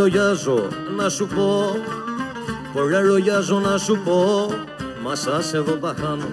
λογιάζω να σου πω. Πολλά λογιάζω να σου πω. Μα σας εδώ τα χάνω.